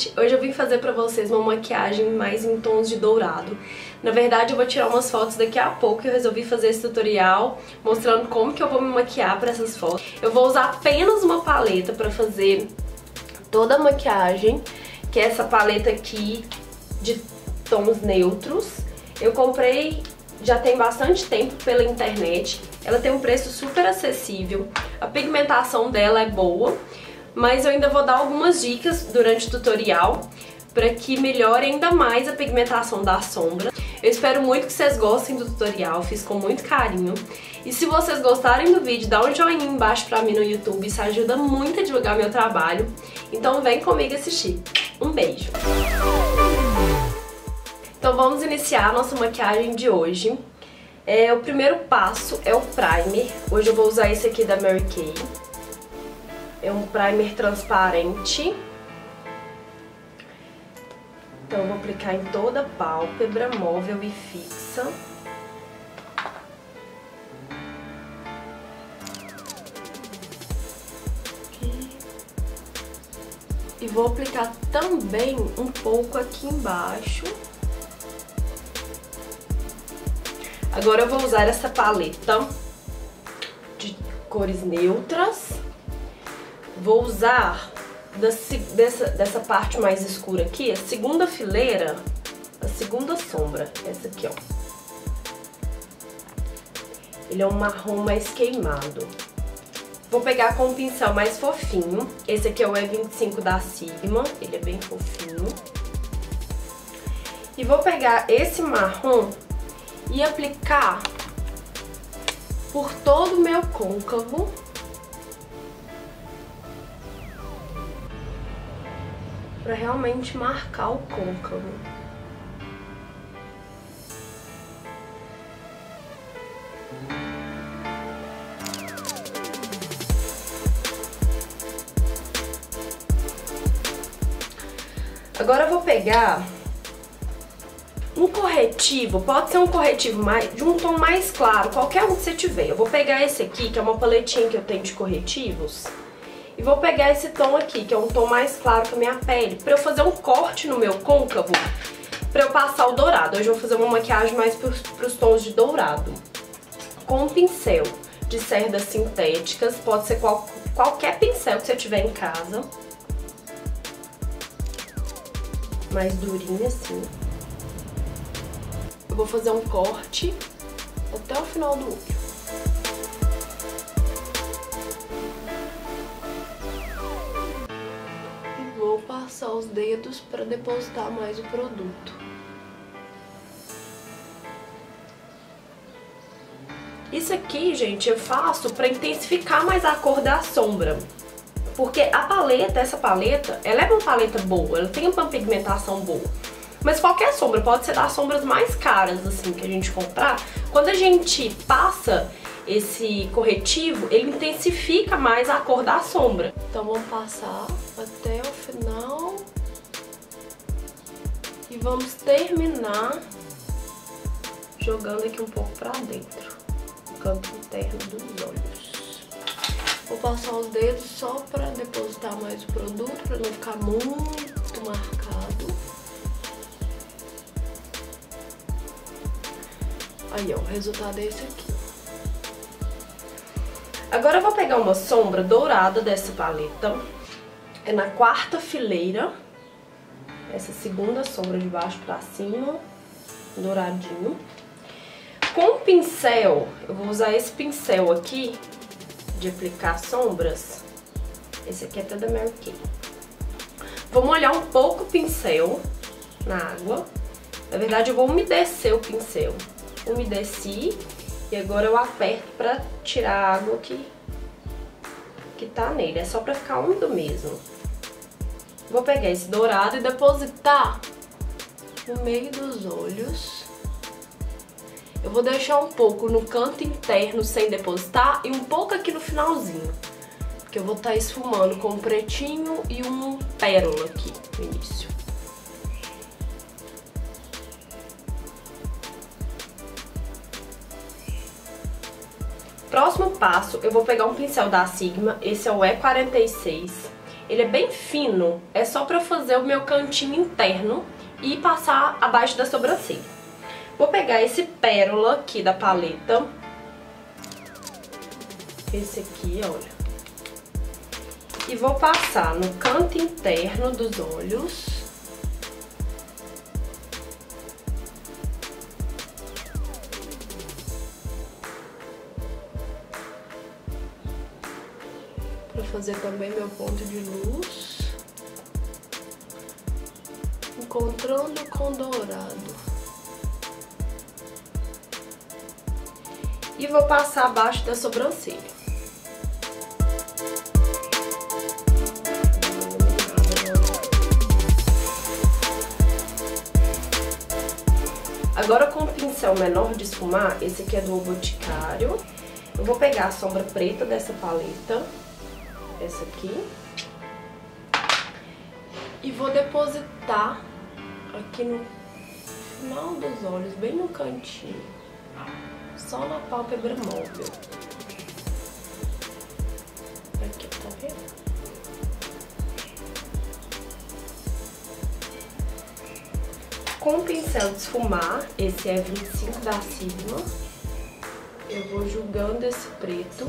Gente, hoje eu vim fazer pra vocês uma maquiagem mais em tons de dourado. Na verdade eu vou tirar umas fotos daqui a pouco, eu resolvi fazer esse tutorial mostrando como que eu vou me maquiar pra essas fotos. Eu vou usar apenas uma paleta pra fazer toda a maquiagem, que é essa paleta aqui de tons neutros. Eu comprei já tem bastante tempo pela internet, ela tem um preço super acessível, a pigmentação dela é boa mas eu ainda vou dar algumas dicas durante o tutorial para que melhore ainda mais a pigmentação da sombra. Eu espero muito que vocês gostem do tutorial, fiz com muito carinho. E se vocês gostarem do vídeo, dá um joinha embaixo pra mim no YouTube, isso ajuda muito a divulgar meu trabalho. Então vem comigo assistir. Um beijo! Então vamos iniciar a nossa maquiagem de hoje. É, o primeiro passo é o primer. Hoje eu vou usar esse aqui da Mary Kay. É um primer transparente. Então eu vou aplicar em toda a pálpebra, móvel e fixa. E vou aplicar também um pouco aqui embaixo. Agora eu vou usar essa paleta de cores neutras. Vou usar dessa, dessa parte mais escura aqui, a segunda fileira, a segunda sombra, essa aqui, ó. Ele é um marrom mais queimado. Vou pegar com um pincel mais fofinho. Esse aqui é o E25 da Sigma, ele é bem fofinho. E vou pegar esse marrom e aplicar por todo o meu côncavo para realmente marcar o côncavo. Agora eu vou pegar um corretivo, pode ser um corretivo mais, de um tom mais claro, qualquer um que você tiver. Eu vou pegar esse aqui, que é uma paletinha que eu tenho de corretivos. E vou pegar esse tom aqui, que é um tom mais claro que a minha pele, pra eu fazer um corte no meu côncavo, pra eu passar o dourado. Hoje eu vou fazer uma maquiagem mais pros, pros tons de dourado. Com um pincel de cerdas sintéticas, pode ser qual, qualquer pincel que você tiver em casa. Mais durinho assim. Eu vou fazer um corte até o final do olho. Passar os dedos para depositar mais o produto. Isso aqui, gente, eu faço para intensificar mais a cor da sombra. Porque a paleta, essa paleta, ela é uma paleta boa, ela tem uma pigmentação boa. Mas qualquer sombra, pode ser das sombras mais caras, assim, que a gente comprar. Quando a gente passa esse corretivo, ele intensifica mais a cor da sombra. Então vamos passar até o final. E vamos terminar jogando aqui um pouco pra dentro, no canto interno dos olhos. Vou passar os dedos só pra depositar mais o produto, pra não ficar muito marcado. Aí, ó, o resultado é esse aqui. Agora eu vou pegar uma sombra dourada dessa paleta. É na quarta fileira. Essa segunda sombra de baixo pra cima. Douradinho. Com o pincel, eu vou usar esse pincel aqui de aplicar sombras. Esse aqui é até da Mary Kay. Vou molhar um pouco o pincel na água. Na verdade, eu vou umedecer o pincel. Umedeci e agora eu aperto pra tirar a água que, que tá nele. É só pra ficar úmido mesmo. Vou pegar esse dourado e depositar no meio dos olhos. Eu vou deixar um pouco no canto interno sem depositar e um pouco aqui no finalzinho. Que eu vou estar tá esfumando com um pretinho e um pérola aqui no início. Próximo passo, eu vou pegar um pincel da Sigma, esse é o E46. Ele é bem fino, é só pra fazer o meu cantinho interno e passar abaixo da sobrancelha. Vou pegar esse pérola aqui da paleta. Esse aqui, olha. E vou passar no canto interno dos olhos. Fazer também meu ponto de luz. Encontrando com dourado. E vou passar abaixo da sobrancelha. Agora com o pincel menor de esfumar, esse aqui é do Boticário, eu vou pegar a sombra preta dessa paleta, essa aqui, e vou depositar aqui no final dos olhos, bem no cantinho, só na pálpebra móvel. Aqui, tá vendo? Com o pincel de esfumar, esse é 25 da Sigma, eu vou julgando esse preto,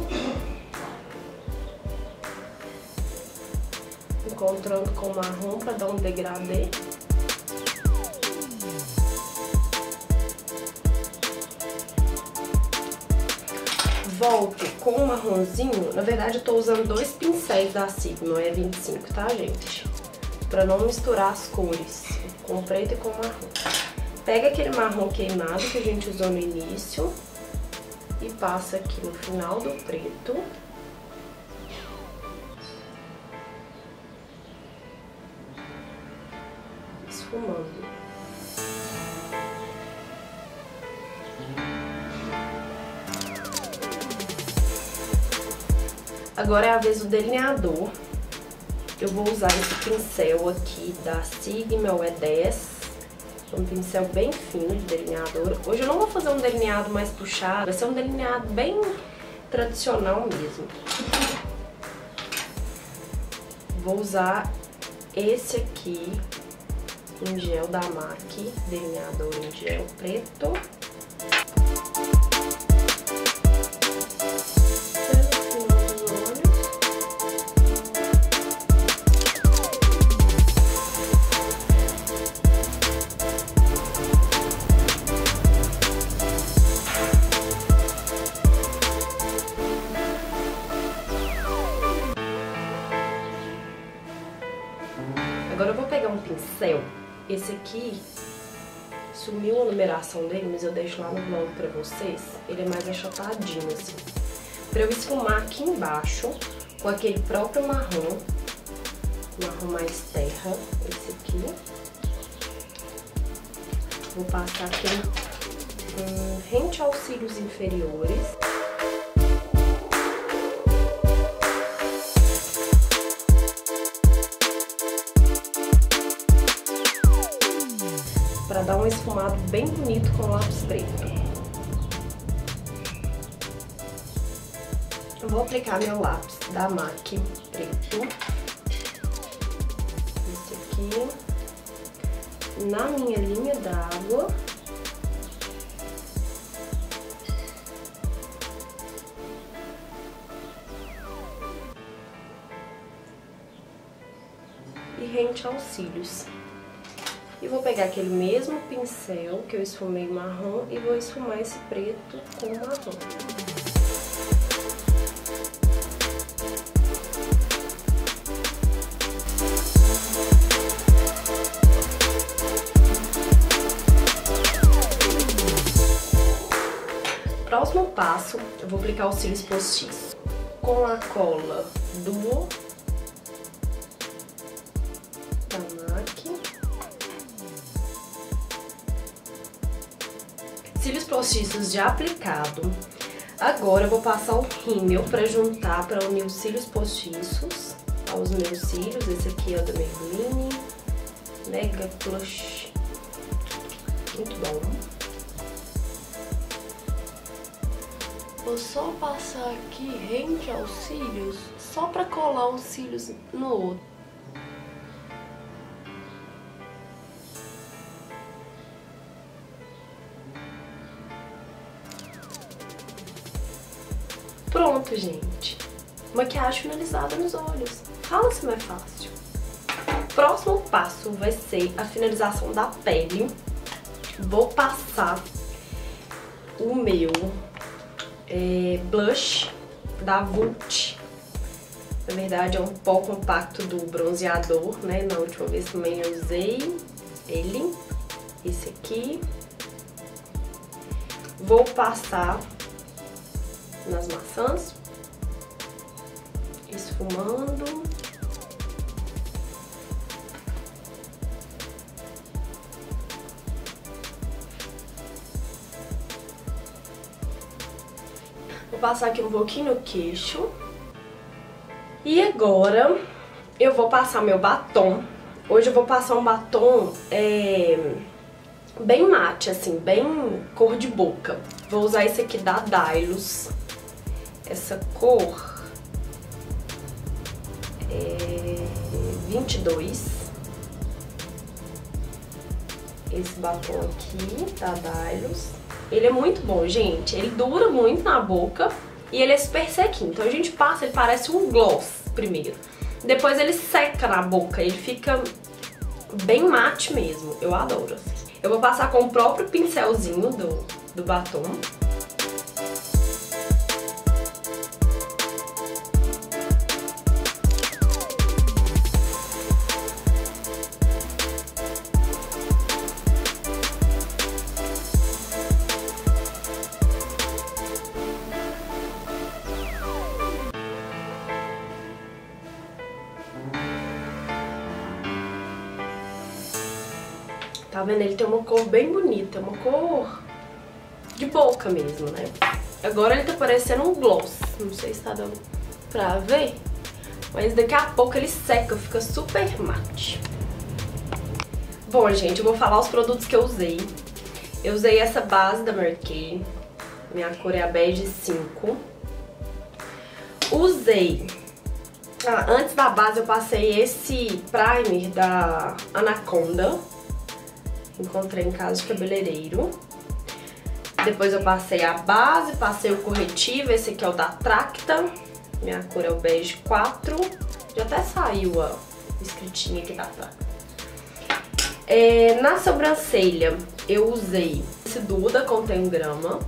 encontrando com marrom para dar um degradê. Volto com o marronzinho, na verdade eu tô usando dois pincéis da Sigma, é 25, tá gente? Pra não misturar as cores com preto e com marrom. Pega aquele marrom queimado que a gente usou no início e passa aqui no final do preto. Agora é a vez do delineador. Eu vou usar esse pincel aqui da Sigma, o E10. Um pincel bem fino de delineador. Hoje eu não vou fazer um delineado mais puxado, vai ser um delineado bem tradicional mesmo. Vou usar esse aqui em gel da MAC, delineador em gel preto. Esse aqui sumiu a numeração dele, mas eu deixo lá no blog pra vocês, ele é mais achatadinho assim. Pra eu esfumar aqui embaixo, com aquele próprio marrom, marrom mais terra, esse aqui. Vou passar aqui um, rente aos cílios inferiores. Esfumado bem bonito com lápis preto. Eu vou aplicar meu lápis da MAC preto. Esse aqui. Na minha linha d'água. E rente aos cílios. E vou pegar aquele mesmo pincel que eu esfumei marrom e vou esfumar esse preto com marrom. Próximo passo, eu vou aplicar os cílios postiços. Com a cola Duo cílios postiços já aplicado. Agora eu vou passar o rímel pra juntar, pra unir os cílios postiços aos meus cílios. Esse aqui é o da Maybelline Mega Plush. Muito bom. Vou só passar aqui rente aos cílios, só pra colar os cílios no outro. Pronto, gente. Maquiagem finalizada nos olhos. Fala se não é fácil. Próximo passo vai ser a finalização da pele. Vou passar o meu é, blush da Vult. Na verdade é um pó compacto do bronzeador, né? Na última vez também eu usei ele. Esse aqui. Vou passar nas maçãs. Esfumando. Vou passar aqui um pouquinho no queixo. E agora eu vou passar meu batom. Hoje eu vou passar um batom é, bem mate, assim, bem cor de boca. Vou usar esse aqui da Dylos. Essa cor é 22. Esse batom aqui da Dylos. Ele é muito bom, gente. Ele dura muito na boca e ele é super sequinho. Então a gente passa, ele parece um gloss primeiro. Depois ele seca na boca, ele fica bem mate mesmo. Eu adoro. Eu vou passar com o próprio pincelzinho do, do batom. Tá vendo? Ele tem uma cor bem bonita, uma cor de boca mesmo, né? Agora ele tá parecendo um gloss, não sei se tá dando pra ver, mas daqui a pouco ele seca, fica super mate. Bom, gente, eu vou falar os produtos que eu usei. Eu usei essa base da Mary Kay, minha cor é a bege 5. Usei ah, antes da base eu passei esse primer da Anaconda, encontrei em casa de cabeleireiro. Depois eu passei a base, passei o corretivo, esse aqui é o da Tracta, minha cor é o bege 4. Já até saiu a escritinha aqui da Tracta. É, na sobrancelha eu usei esse Duda Contém Grama.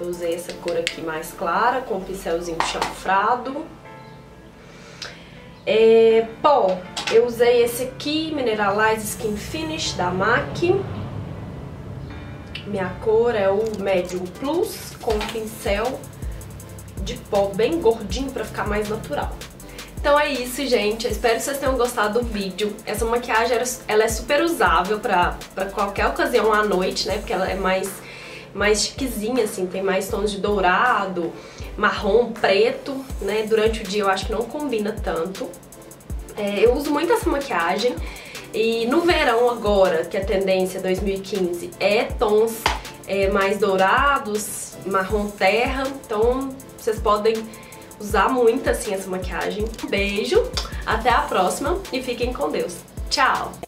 Eu usei essa cor aqui mais clara, com um pincelzinho chanfrado. É, pó, eu usei esse aqui, Mineralize Skin Finish da MAC. Minha cor é o Medium Plus com um pincel de pó bem gordinho pra ficar mais natural. Então é isso, gente. Eu espero que vocês tenham gostado do vídeo. Essa maquiagem ela é super usável pra, pra qualquer ocasião à noite, né? Porque ela é mais, mais chiquezinha, assim. Tem mais tons de dourado, marrom, preto, né? Durante o dia eu acho que não combina tanto. É, eu uso muito essa maquiagem e no verão agora, que a tendência 2015 é tons é, mais dourados, marrom terra, então vocês podem usar muito assim essa maquiagem. Beijo, até a próxima e fiquem com Deus. Tchau!